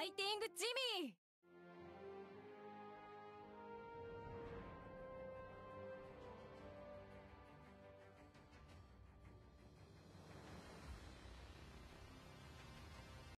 ァイティングジミー